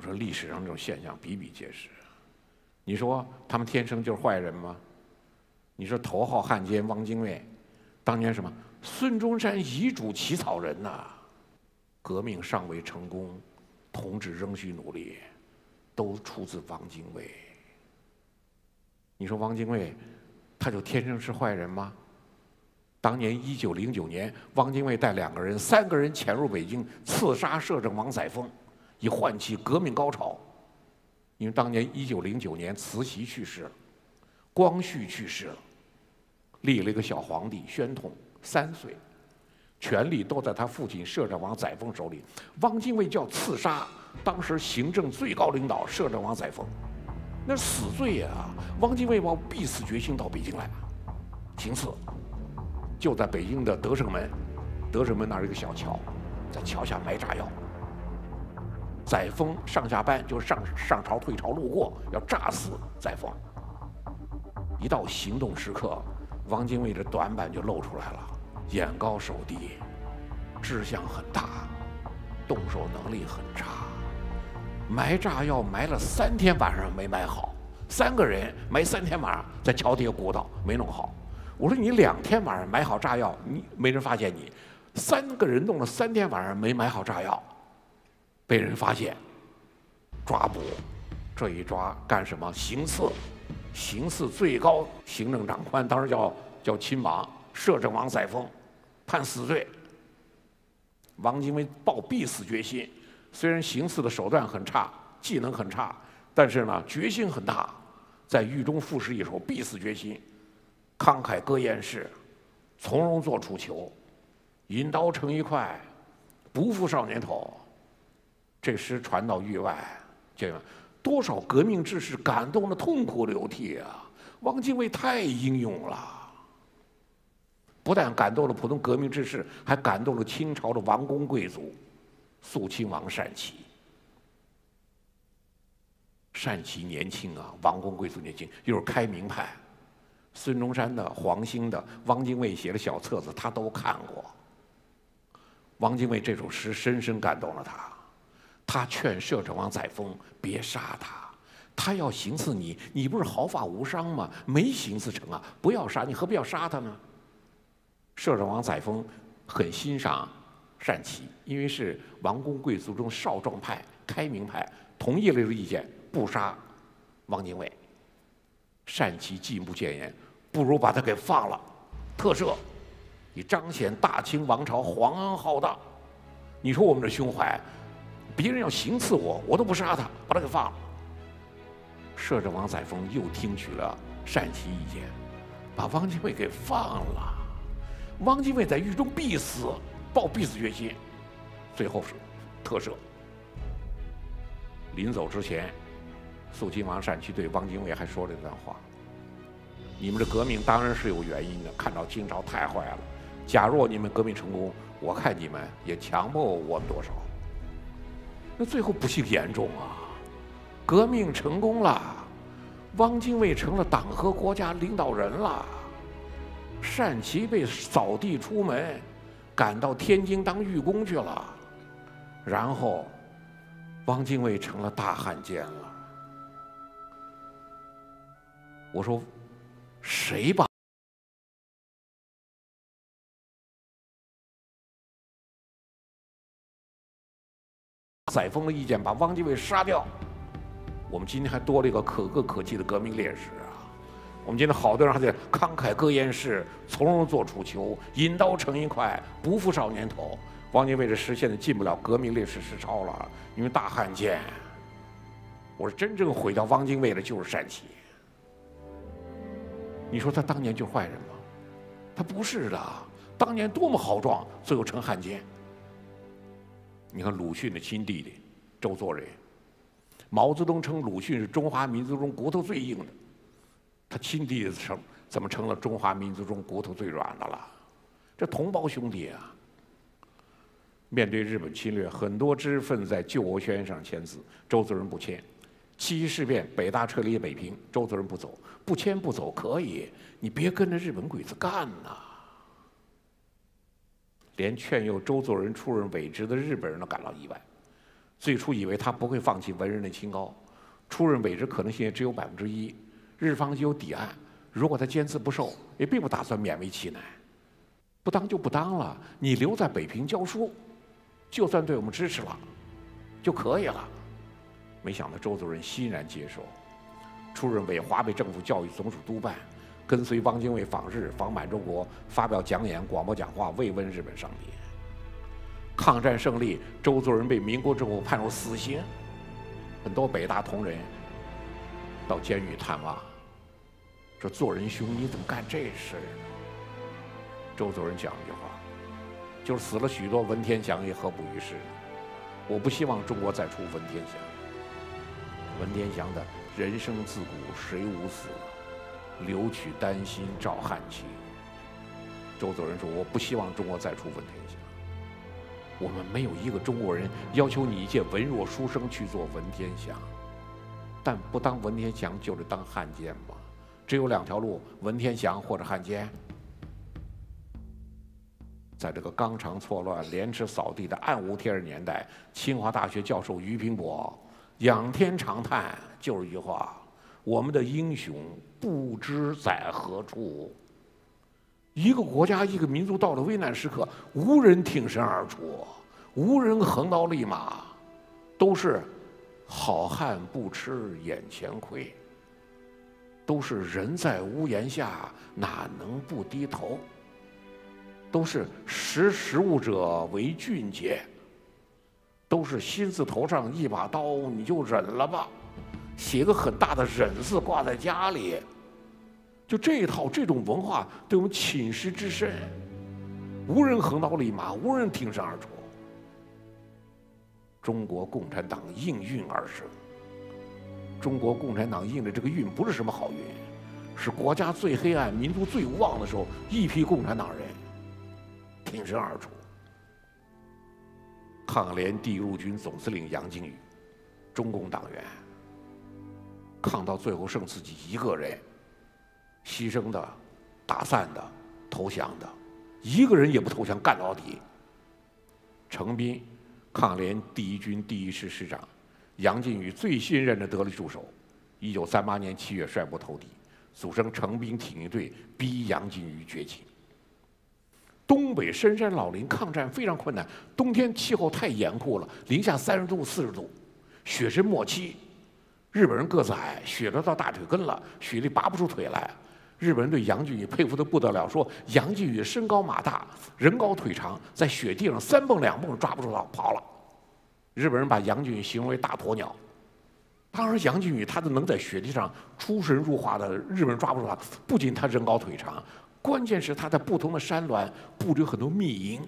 我说历史上这种现象比比皆是。你说他们天生就是坏人吗？你说头号汉奸汪精卫，当年什么？孙中山遗嘱起草人呐，革命尚未成功，同志仍需努力，都出自汪精卫。你说汪精卫，他就天生是坏人吗？当年一九零九年，汪精卫带两个人、三个人潜入北京，刺杀摄政王载沣，以唤起革命高潮。因为当年一九零九年，慈禧去世，光绪去世了，立了一个小皇帝宣统。三岁，权力都在他父亲摄政王载沣手里。汪精卫叫刺杀当时行政最高领导摄政王载沣，那死罪呀！汪精卫抱必死决心到北京来行刺，就在北京的德胜门，德胜门那儿一个小桥，在桥下埋炸药。载沣上下班就上上朝退朝路过，要炸死载沣。一到行动时刻。汪精卫的短板就露出来了，眼高手低，志向很大，动手能力很差。埋炸药埋了三天晚上没埋好，三个人埋三天晚上在桥底下鼓捣没弄好。我说你两天晚上埋好炸药，你没人发现你；三个人弄了三天晚上没埋好炸药，被人发现，抓捕，这一抓干什么？行刺。行刺最高行政长官，当时叫叫亲王摄政王载沣，判死罪。王精卫抱必死决心，虽然行刺的手段很差，技能很差，但是呢决心很大，在狱中赋诗一首必死决心，慷慨歌燕市，从容作楚囚，引刀成一快，不负少年头。这诗传到域外，这个。多少革命志士感动的痛哭流涕啊！汪精卫太英勇了，不但感动了普通革命志士，还感动了清朝的王公贵族，肃亲王善祺。善祺年轻啊，王公贵族年轻，又是开明派。孙中山的、黄兴的、汪精卫写的小册子，他都看过。汪精卫这首诗深深感动了他。他劝摄政王载沣别杀他，他要行刺你，你不是毫发无伤吗？没行刺成啊，不要杀你，何必要杀他呢？摄政王载沣很欣赏善祺，因为是王公贵族中少壮派、开明派，同意了这个意见，不杀汪精卫。善祺进一步谏言，不如把他给放了，特赦，以彰显大清王朝皇恩浩荡。你说我们的胸怀？别人要行刺我，我都不杀他，把他给放了。摄政王载沣又听取了单祺意见，把汪精卫给放了。汪精卫在狱中必死，抱必死决心，最后是特赦。临走之前，肃亲王单祺对汪精卫还说了一段话：“你们的革命当然是有原因的，看到清朝太坏了。假若你们革命成功，我看你们也强迫我们多少。”那最后不幸严重啊！革命成功了，汪精卫成了党和国家领导人了。单祺被扫地出门，赶到天津当狱工去了。然后，汪精卫成了大汉奸了。我说，谁把？载沣的意见把汪精卫杀掉，我们今天还多了一个可歌可泣的革命烈士啊！我们今天好多人还在慷慨歌燕市，从容做楚囚，引刀成一快，不负少年头。汪精卫这诗现在进不了革命烈士诗抄了，因为大汉奸。我说真正毁掉汪精卫的就是单祺。你说他当年就是坏人吗？他不是的，当年多么豪壮，最后成汉奸。你看鲁迅的亲弟弟周作人，毛泽东称鲁迅是中华民族中骨头最硬的，他亲弟弟成怎么成了中华民族中骨头最软的了？这同胞兄弟啊！面对日本侵略，很多知识分子在救国宣言上签字，周作人不签。七一事变，北大撤离北平，周作人不走，不签不走可以，你别跟着日本鬼子干呐！连劝诱周作人出任伪职的日本人都感到意外。最初以为他不会放弃文人的清高，出任伪职可能性也只有百分之一。日方就有底案，如果他坚持不受，也并不打算勉为其难。不当就不当了，你留在北平教书，就算对我们支持了，就可以了。没想到周作人欣然接受，出任伪华北政府教育总署督办，跟随汪精卫访日，访满洲国，发表讲演、广播讲话，慰问日本上帝。抗战胜利，周作人被民国政府判入死刑，很多北大同仁到监狱探望，说：“做人兄，你怎么干这事儿？”周作人讲一句话，就是死了许多文天祥，也何补于事？我不希望中国再出文天祥。文天祥的人生自古谁无死，留取丹心照汗青。周作人说：“我不希望中国再出文天祥。”我们没有一个中国人要求你一介文弱书生去做文天祥，但不当文天祥就是当汉奸吗？只有两条路：文天祥或者汉奸。在这个纲常错乱、廉耻扫地的暗无天日年代，清华大学教授俞平伯仰天长叹，就是一句话：我们的英雄不知在何处。一个国家、一个民族到了危难时刻，无人挺身而出，无人横刀立马，都是好汉不吃眼前亏，都是人在屋檐下，哪能不低头？都是识时务者为俊杰，都是心字头上一把刀，你就忍了吧，写个很大的忍字挂在家里。就这一套这种文化对我们侵蚀之深，无人横刀立马，无人挺身而出。中国共产党应运而生。中国共产党应的这个运不是什么好运，是国家最黑暗、民族最无望的时候，一批共产党人挺身而出。抗联第一路军总司令杨靖宇，中共党员，抗到最后剩自己一个人。牺牲的、打散的、投降的，一个人也不投降，干到底。程斌，抗联第一军第一师师长，杨靖宇最信任的得力助手。一九三八年七月率部投敌，组成程兵挺进队，逼杨靖宇绝情。东北深山老林，抗战非常困难，冬天气候太严酷了，零下三十度、四十度，雪深末期，日本人个子矮，雪都到大腿根了，雪里拔不出腿来。日本人对杨靖宇佩服的不得了，说杨靖宇身高马大，人高腿长，在雪地上三蹦两蹦抓不住他跑了。日本人把杨靖宇形容为大鸵鸟。当然，杨靖宇他的能在雪地上出神入化的，日本人抓不住他。不仅他人高腿长，关键是他在不同的山峦布置很多密营、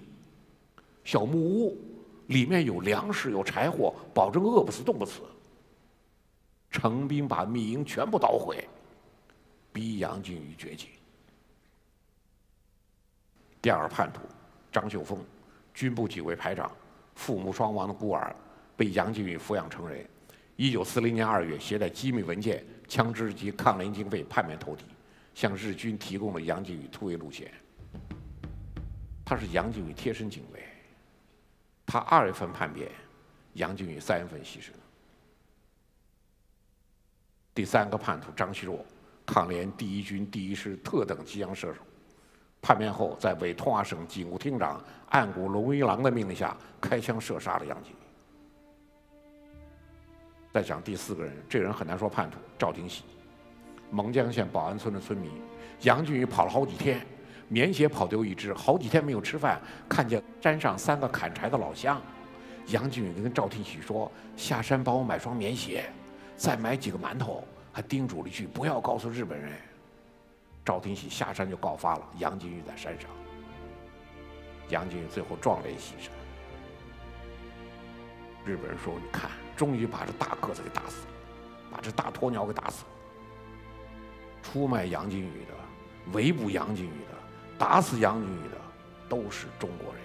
小木屋，里面有粮食有柴火，保证饿不死冻不死。成兵把密营全部捣毁。逼杨靖宇绝境。第二叛徒张秀峰，军部几位排长，父母双亡的孤儿，被杨靖宇抚养成人。一九四零年二月，携带机密文件、枪支及抗联经费叛变投敌，向日军提供了杨靖宇突围路线。他是杨靖宇贴身警卫。他二月份叛变，杨靖宇三月份牺牲。第三个叛徒张锡若。抗联第一军第一师特等机枪射手，叛变后在委通化省警务厅长岸谷龙一郎的命令下开枪射杀了杨靖宇。再讲第四个人，这个人很难说叛徒，赵廷喜，蒙江县保安村的村民。杨靖宇跑了好几天，棉鞋跑丢一只，好几天没有吃饭，看见山上三个砍柴的老乡，杨靖宇跟赵廷喜说：“下山帮我买双棉鞋，再买几个馒头。”还叮嘱了一句：“不要告诉日本人。”赵廷喜下山就告发了杨靖宇在山上。杨靖宇最后壮烈牺牲。日本人说：“你看，终于把这大个子给打死了，把这大鸵鸟给打死了。出卖杨靖宇的、围捕杨靖宇的、打死杨靖宇的，都是中国人，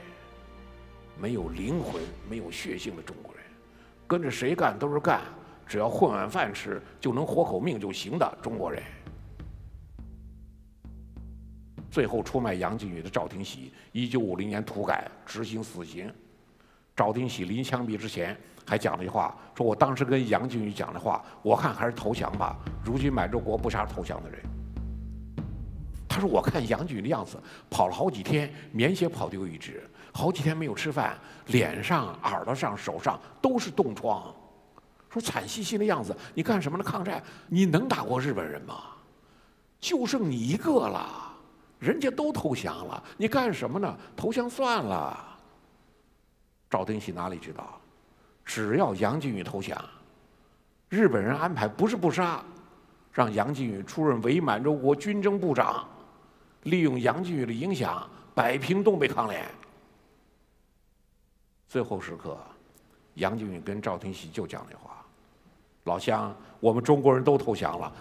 没有灵魂、没有血性的中国人，跟着谁干都是干。”只要混碗饭吃就能活口命就行的中国人，最后出卖杨靖宇的赵廷喜，一九五零年土改执行死刑。赵廷喜临枪毙之前还讲了一句话，说我当时跟杨靖宇讲的话，我看还是投降吧。如今满洲国不杀投降的人。他说我看杨靖宇的样子，跑了好几天，棉鞋跑丢一只，好几天没有吃饭，脸上、耳朵上、手上都是冻疮，说惨兮兮的样子。你干什么呢？抗战？你能打过日本人吗？就剩你一个了，人家都投降了，你干什么呢？投降算了。赵登喜哪里知道，只要杨靖宇投降，日本人安排不是不杀，让杨靖宇出任伪满洲国军政部长，利用杨靖宇的影响摆平东北抗联。最后时刻，杨靖宇跟赵廷喜就讲那话：“老乡，我们中国人都投降了。”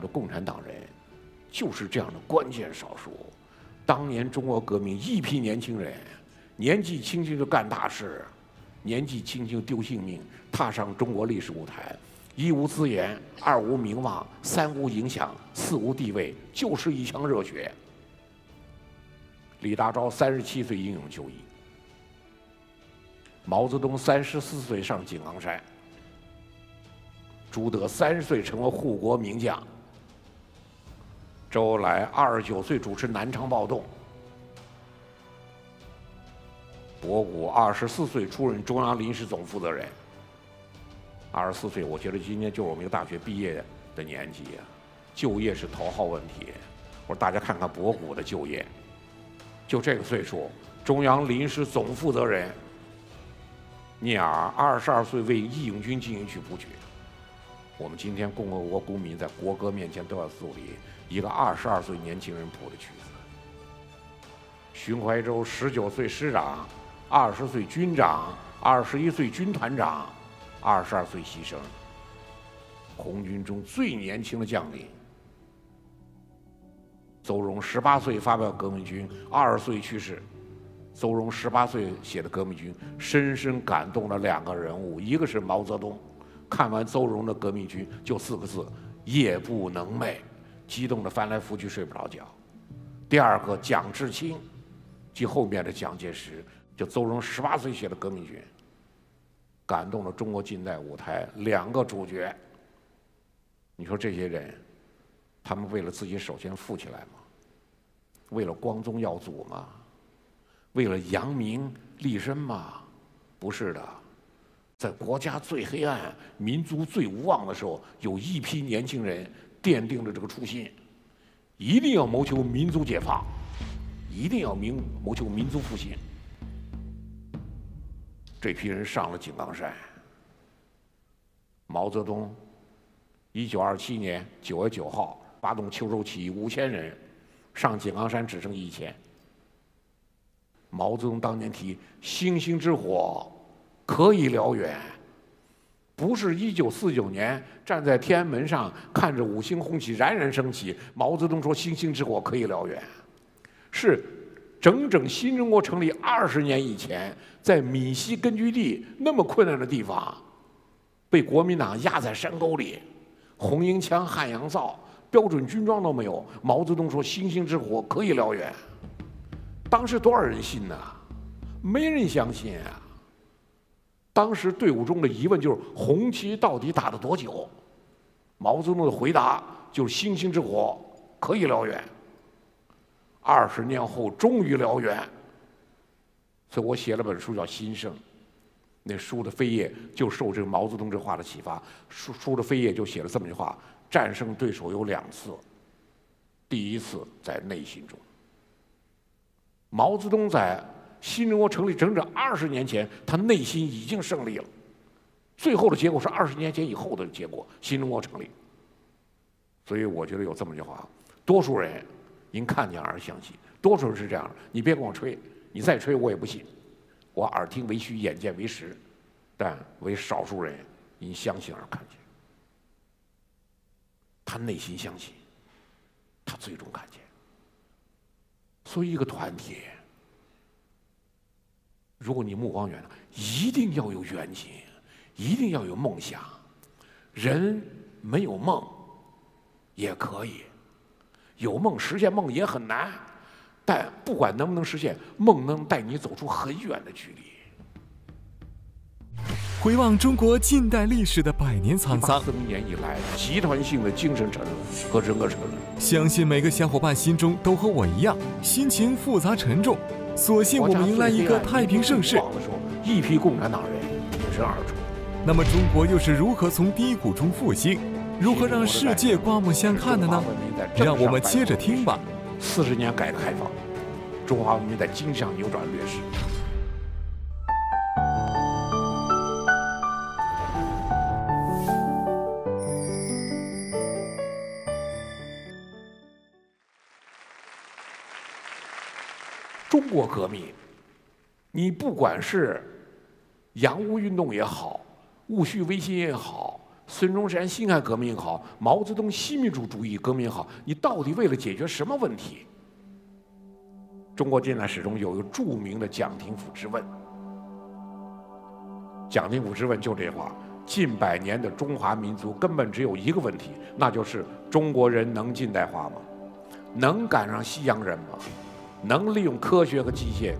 的共产党人就是这样的关键少数。当年中国革命一批年轻人，年纪轻轻就干大事，年纪轻轻丢性命，踏上中国历史舞台。一无资源，二无名望，三无影响，四无地位，就是一腔热血。李大钊三十七岁英勇就义，毛泽东三十四岁上井冈山，朱德三十岁成为护国名将。周恩来二十九岁主持南昌暴动，博古二十四岁出任中央临时总负责人。二十四岁，我觉得今年就是我们一个大学毕业的年纪呀。就业是头号问题。我说大家看看博古的就业，就这个岁数，中央临时总负责人。聂耳二十二岁为义勇军进行曲谱曲。我们今天共和国公民在国歌面前都要肃立。一个二十二岁年轻人谱的曲子，荀怀洲十九岁师长，二十岁军长，二十一岁军团长，二十二岁牺牲。红军中最年轻的将领，邹容十八岁发表革命军，二十岁去世。邹容十八岁写的革命军，深深感动了两个人物，一个是毛泽东，看完邹容的革命军，就四个字：夜不能寐。激动的翻来覆去睡不着觉。第二个蒋志清，及后面的蒋介石，就邹容十八岁写的革命军，感动了中国近代舞台两个主角。你说这些人，他们为了自己首先富起来吗？为了光宗耀祖吗？为了扬名立身吗？不是的，在国家最黑暗、民族最无望的时候，有一批年轻人。奠定了这个初心，一定要谋求民族解放，一定要民谋求民族复兴。这批人上了井冈山。毛泽东，一九二七年九月九号发动秋收起义，五千人上井冈山，只剩一千。毛泽东当年提“星星之火，可以燎原”。不是一九四九年站在天安门上看着五星红旗冉冉升起，毛泽东说“星星之火可以燎原”，是整整新中国成立二十年以前，在闽西根据地那么困难的地方，被国民党压在山沟里，红缨枪、汉阳造、标准军装都没有，毛泽东说“星星之火可以燎原”，当时多少人信呢？没人相信啊！当时队伍中的疑问就是红旗到底打了多久？毛泽东的回答就是星星之火可以燎原。二十年后终于燎原，所以我写了本书叫《新生》，那书的扉页就受这个毛泽东这话的启发，书书的扉页就写了这么一句话：战胜对手有两次，第一次在内心中。毛泽东在新中国成立整整二十年前，他内心已经胜利了。最后的结果是二十年前以后的结果，新中国成立。所以我觉得有这么句话：多数人因看见而相信，多数人是这样的。你别跟我吹，你再吹我也不信。我耳听为虚，眼见为实，但为少数人因相信而看见。他内心相信，他最终看见。所以，一个团体，如果你目光远大，一定要有远景，一定要有梦想。人没有梦也可以，有梦实现梦也很难。但不管能不能实现，梦能带你走出很远的距离。回望中国近代历史的百年沧桑，四零年以来集团性的精神沉沦和人格沉沦，相信每个小伙伴心中都和我一样，心情复杂沉重。所幸我们迎来一个太平盛世。一批共产党人挺身而出。那么中国又是如何从低谷中复兴？如何让世界刮目相看的呢？让我们接着听吧。四十年改革开放，中华文明在经济上扭转劣势。国革命，你不管是洋务运动也好，戊戌维新也好。孙中山辛亥革命也好，毛泽东新民主主义革命也好，你到底为了解决什么问题？中国近代史中有一个著名的蒋廷甫之问，蒋廷甫之问就这话：近百年的中华民族根本只有一个问题，那就是中国人能近代化吗？能赶上西洋人吗？能利用科学和机械？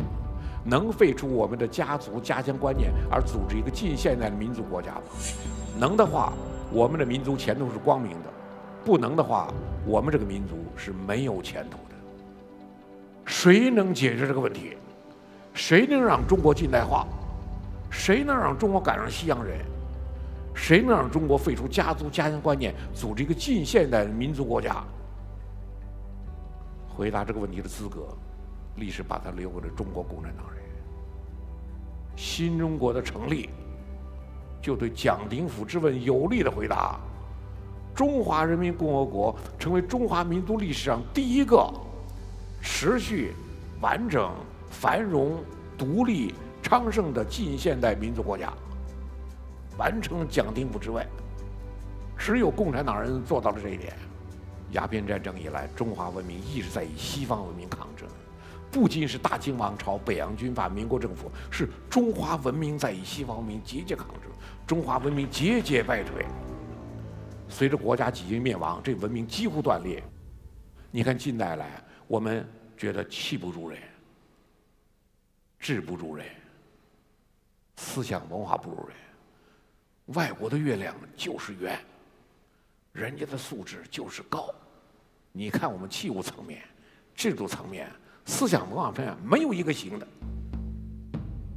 能废除我们的家族家乡观念而组织一个近现代的民族国家吗？能的话，我们的民族前途是光明的；不能的话，我们这个民族是没有前途的。谁能解决这个问题？谁能让中国近代化？谁能让中国赶上西洋人？谁能让中国废除家族家乡观念，组织一个近现代的民族国家？回答这个问题的资格，历史把它留给了中国共产党人。新中国的成立。就对蒋鼎甫之问有力的回答：中华人民共和国成为中华民族历史上第一个持续完整、繁荣、独立、昌盛的近现代民族国家，完成蒋鼎甫之问。只有共产党人做到了这一点。鸦片战争以来，中华文明一直在与西方文明抗争。不仅是大清王朝、北洋军阀、民国政府，是中华文明在与西方文明节节抗争，中华文明节节败退。随着国家几经灭亡，这文明几乎断裂。你看近代来，我们觉得气不如人，志不如人，思想文化不如人。外国的月亮就是圆，人家的素质就是高。你看我们器物层面、制度层面。思想文化方面没有一个行的。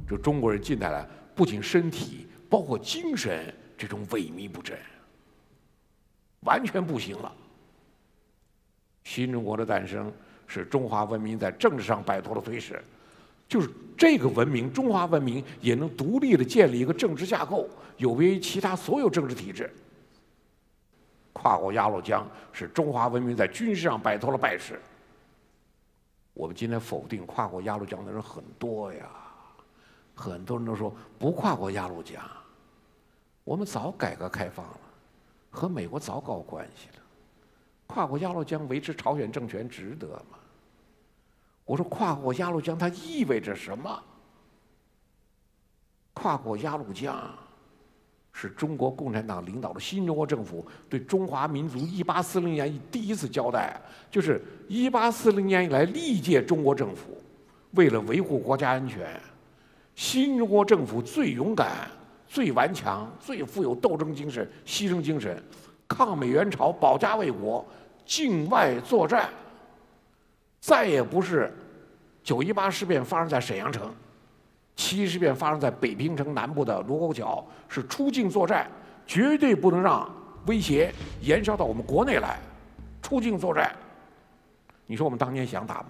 就中国人近代来，不仅身体，包括精神，这种萎靡不振，完全不行了。新中国的诞生，使中华文明在政治上摆脱了颓势，就是这个文明，中华文明也能独立的建立一个政治架构，有别于其他所有政治体制。跨过鸭绿江，使中华文明在军事上摆脱了败势。我们今天否定跨过鸭绿江的人很多呀，很多人都说不跨过鸭绿江，我们早改革开放了，和美国早搞关系了，跨过鸭绿江维持朝鲜政权值得吗？我说跨过鸭绿江它意味着什么？跨过鸭绿江。是中国共产党领导的新中国政府对中华民族一八四零年第一次交代，就是一八四零年以来历届中国政府为了维护国家安全，新中国政府最勇敢、最顽强、最富有斗争精神、牺牲精神，抗美援朝、保家卫国、境外作战，再也不是九一八事变发生在沈阳城，七一事变发生在北平城南部的卢沟桥，是出境作战，绝对不能让威胁延烧到我们国内来。出境作战，你说我们当年想打吗？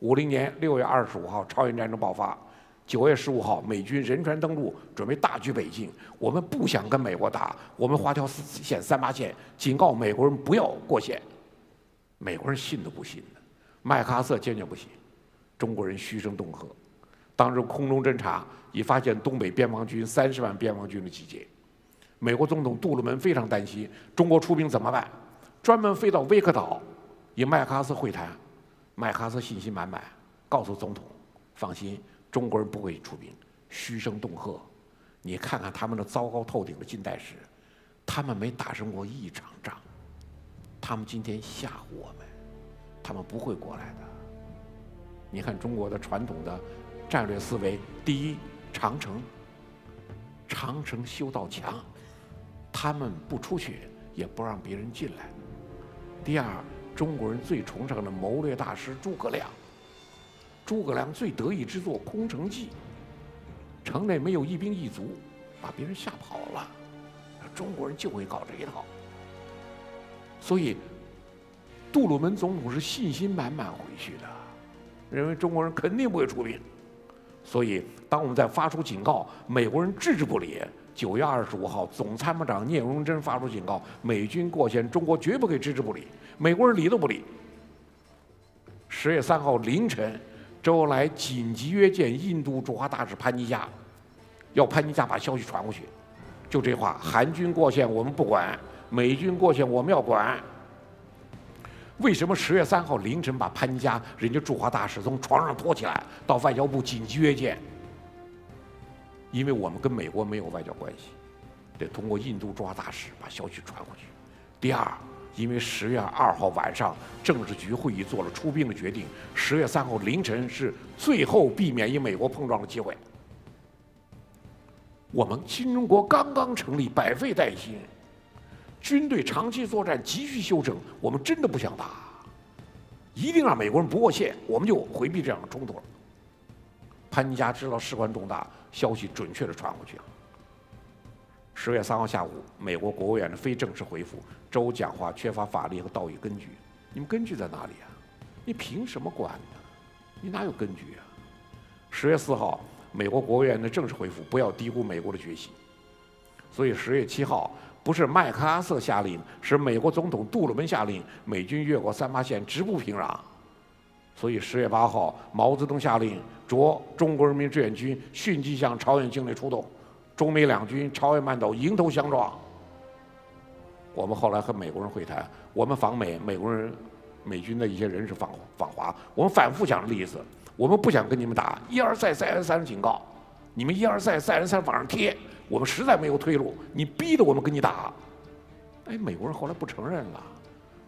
五零年六月二十五号，朝鲜战争爆发。九月十五号，美军仁川登陆，准备大举北进。我们不想跟美国打，我们划条线三八线，警告美国人不要过线。美国人信都不信的，麦克阿瑟坚决不信。中国人嘘声恫吓，当时空中侦察已发现东北边防军三十万边防军的集结。美国总统杜鲁门非常担心中国出兵怎么办，专门飞到威克岛与麦克阿瑟会谈。麦克阿瑟信心满满，告诉总统：“放心。”中国人不会出兵，嘘声恫吓。你看看他们的糟糕透顶的近代史，他们没打胜过一场仗。他们今天吓唬我们，他们不会过来的。你看中国的传统的战略思维：第一，长城，长城修道墙，他们不出去，也不让别人进来；第二，中国人最崇尚的谋略大师诸葛亮。诸葛亮最得意之作《空城计》，城内没有一兵一卒，把别人吓跑了。中国人就会搞这一套，所以杜鲁门总统是信心满满回去的，认为中国人肯定不会出兵。所以，当我们在发出警告，美国人置之不理。九月二十五号，总参谋长聂荣臻发出警告：美军过线，中国绝不可以置之不理。美国人理都不理。十月三号凌晨。周恩来紧急约见印度驻华大使潘尼加，要潘尼加把消息传过去。就这话，韩军过线我们不管，美军过线我们要管。为什么十月三号凌晨把潘家人家驻华大使从床上拖起来到外交部紧急约见？因为我们跟美国没有外交关系，得通过印度驻华大使把消息传回去。第二。因为十月二号晚上政治局会议做了出兵的决定，十月三号凌晨是最后避免与美国碰撞的机会。我们新中国刚刚成立，百废待兴，军队长期作战急需休整，我们真的不想打，一定让美国人不过线，我们就回避这样的冲突了。潘尼加知道事关重大，消息准确的传过去了。十月三号下午，美国国务院的非正式回复：周讲话缺乏法律和道义根据。你们根据在哪里啊？你凭什么管呢？你哪有根据啊？十月四号，美国国务院的正式回复：不要低估美国的决心。所以十月七号，不是麦克阿瑟下令，是美国总统杜鲁门下令，美军越过三八线直扑平壤。所以十月八号，毛泽东下令，着中国人民志愿军迅即向朝鲜境内出动。中美两军朝鲜半岛迎头相撞。我们后来和美国人会谈，我们访美，美国人、美军的一些人士访访华，我们反复讲的意思，我们不想跟你们打，一而再，再而三的警告，你们一而再，再而三往上贴，我们实在没有退路，你逼着我们跟你打。哎，美国人后来不承认了，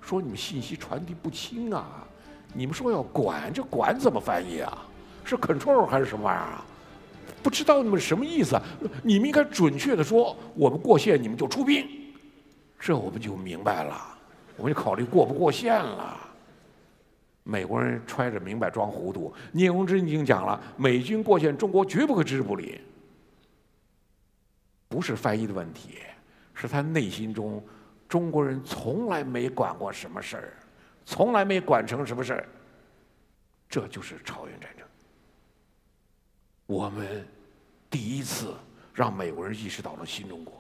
说你们信息传递不清啊，你们说要管，这管怎么翻译啊？是 control 还是什么玩意儿啊？不知道你们什么意思？你们应该准确的说，我们过线，你们就出兵，这我们就明白了，我们就考虑过不过线了。美国人揣着明白装糊涂，聂荣臻已经讲了，美军过线，中国绝不会置之不理。不是翻译的问题，是他内心中，中国人从来没管过什么事儿，从来没管成什么事儿，这就是朝鲜战争。我们第一次让美国人意识到了新中国。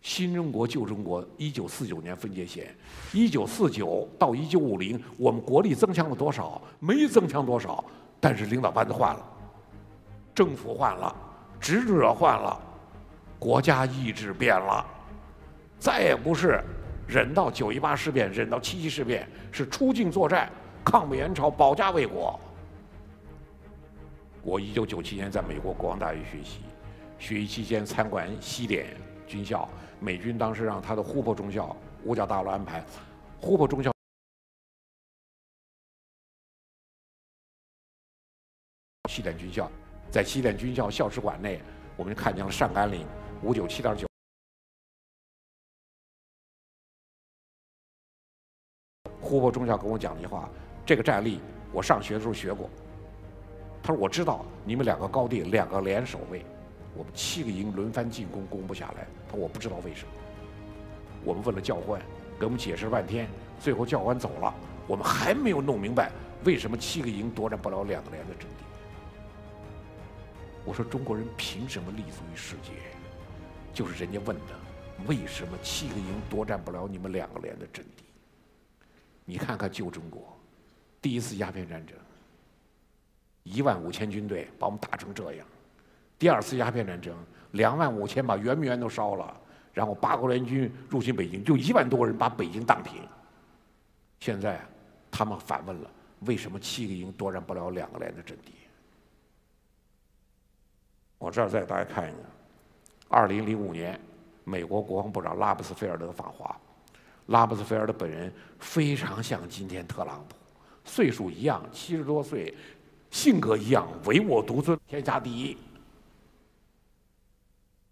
新中国旧中国，一九四九年分界线，一九四九到一九五零，我们国力增强了多少？没增强多少，但是领导班子换了，政府换了，执政者换了，国家意志变了，再也不是忍到九一八事变，忍到七七事变，是出境作战，抗美援朝，保家卫国。我一九九七年在美国国防大学学习，学习期间参观西点军校，美军当时让他的呼珀中校五角大楼安排，呼珀中校西点军校，在西点军校校史馆内，我们看见了上甘岭五九七点九，呼珀中校跟我讲了一句话，这个战例我上学的时候学过。他说我知道你们两个高地两个连守卫，我们七个营轮番进攻攻不下来。他说我不知道为什么。我们问了教官，给我们解释了半天，最后教官走了，我们还没有弄明白为什么七个营夺占不了两个连的阵地。我说中国人凭什么立足于世界？就是人家问的为什么七个营夺占不了你们两个连的阵地？你看看旧中国第一次鸦片战争一万五千军队把我们打成这样第二次鸦片战争两万五千把圆明园都烧了然后八国联军入侵北京就一万多人把北京荡平。现在他们反问了为什么七个营夺占不了两个连的阵地？我这儿再给大家看一下二零零五年美国国防部长拉布斯菲尔德访华。拉布斯菲尔德本人非常像今天特朗普岁数一样七十多岁性格一样唯我独尊天下第一。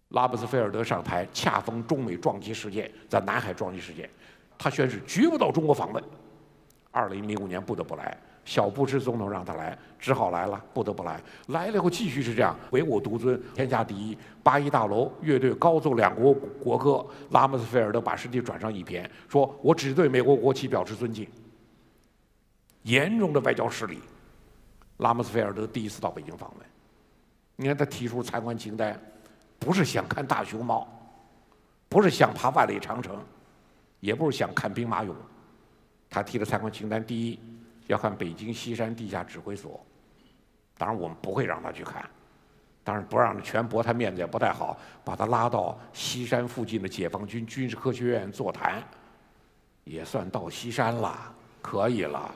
拉布斯菲尔德上台恰逢中美撞击事件在南海撞击事件他宣誓绝不到中国访问。二零零五年不得不来小布什总统让他来，只好来了，不得不来。来了以后继续是这样，唯我独尊，天下第一。八一大楼乐队高奏两国国歌，拉姆斯菲尔德把身体转上一边，说我只对美国国旗表示尊敬。严重的外交失礼。拉姆斯菲尔德第一次到北京访问，你看他提出参观清单。不是想看大熊猫，不是想爬万里长城，也不是想看兵马俑。他提的参观清单，第一要看北京西山地下指挥所，当然我们不会让他去看，当然不让全驳他面子也不太好，把他拉到西山附近的解放军军事科学院座谈，也算到西山了，可以了。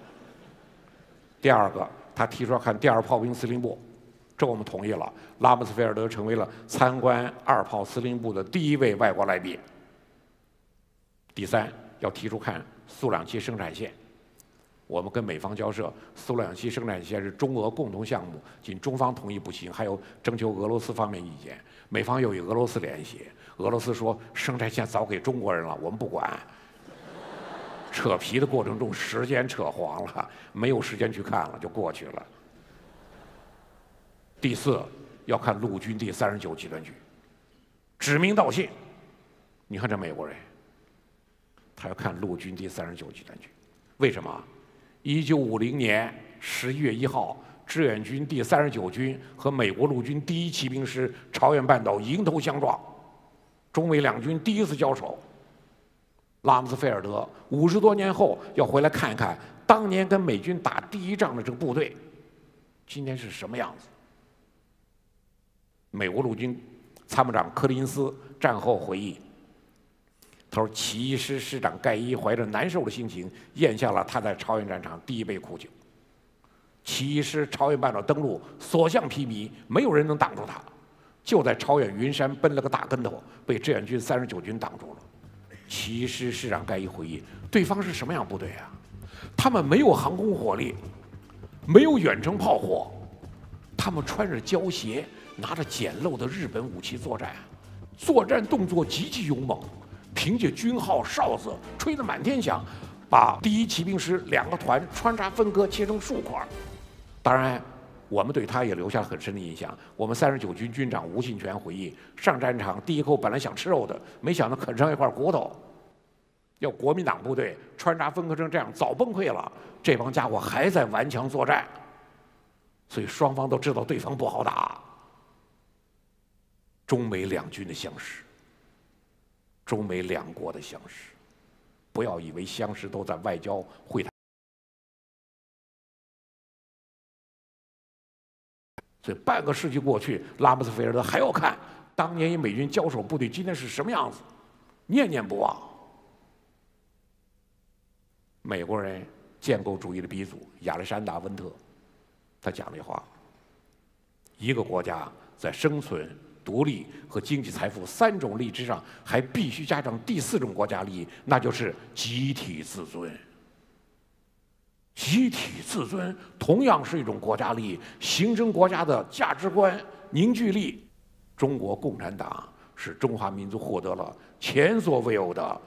第二个，他提出要看第二炮兵司令部。这我们同意了，拉姆斯菲尔德成为了参观二炮司令部的第一位外国来宾。第三，要提出看苏两七生产线，我们跟美方交涉，苏两七生产线是中俄共同项目，仅中方同意不行，还有征求俄罗斯方面意见。美方又与俄罗斯联系，俄罗斯说生产线早给中国人了，我们不管。扯皮的过程中，时间扯黄了，没有时间去看了，就过去了。第四，要看陆军第三十九集团军，指名道姓。你看这美国人，他要看陆军第三十九集团军，为什么？一九五零年十一月一号，志愿军第三十九军和美国陆军第一骑兵师朝鲜半岛迎头相撞，中美两军第一次交手。拉姆斯菲尔德五十多年后要回来看一看当年跟美军打第一仗的这个部队，今天是什么样子？美国陆军参谋长柯林斯战后回忆，他说：“起义师师长盖伊怀着难受的心情咽下了他在朝鲜战场第一杯苦酒。起义师朝鲜半岛登陆，所向披靡，没有人能挡住他。就在朝鲜云山奔了个大跟头，被志愿军三十九军挡住了。起义师师长盖伊回忆，对方是什么样部队啊？他们没有航空火力，没有远程炮火，他们穿着胶鞋。”拿着简陋的日本武器作战，作战动作极其勇猛，凭借军号哨子吹得满天响，把第一骑兵师两个团穿插分割切成数块。当然，我们对他也留下了很深的印象。我们三十九军军长吴信全回忆，上战场第一口本来想吃肉的，没想到啃上一块骨头。要国民党部队穿插分割成这样，早崩溃了。这帮家伙还在顽强作战，所以双方都知道对方不好打。中美两军的相识，中美两国的相识，不要以为相识都在外交会谈。所以半个世纪过去，拉姆斯菲尔德还要看当年与美军交手部队今天是什么样子，念念不忘。美国人建构主义的鼻祖亚历山大·温特，他讲那话：一个国家在生存。独立和经济财富三种利益之上，还必须加上第四种国家利益，那就是集体自尊。集体自尊同样是一种国家利益，形成国家的价值观凝聚力。中国共产党使中华民族获得了前所未有的